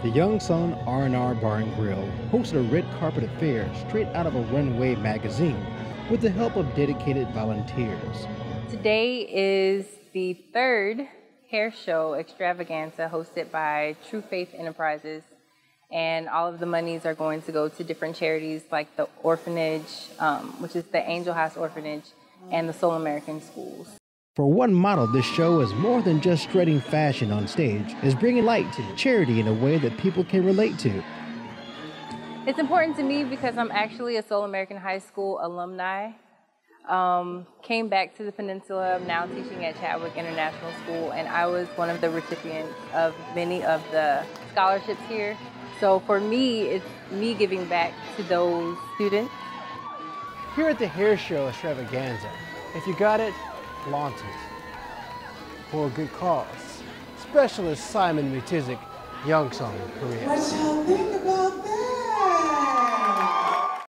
The Yongsan R&R Bar and Grill hosted a red carpet affair straight out of a runway magazine with the help of dedicated volunteers. Today is the third hair show extravaganza hosted by True Faith Enterprises and all of the monies are going to go to different charities like the orphanage, um, which is the Angel House Orphanage, and the Seoul American Schools. For one model, this show is more than just strutting fashion on stage. It's bringing light to charity in a way that people can relate to. It's important to me because I'm actually a Seoul American High School alumni. Um, came back to the peninsula, I'm now teaching at Chadwick International School, and I was one of the recipients of many of the scholarships here. So for me, it's me giving back to those students. Here at the Hair Show Extravaganza, if you got it, For a good cause. Specialist Simon McTizic, Young Song, Korea. What y'all think about that?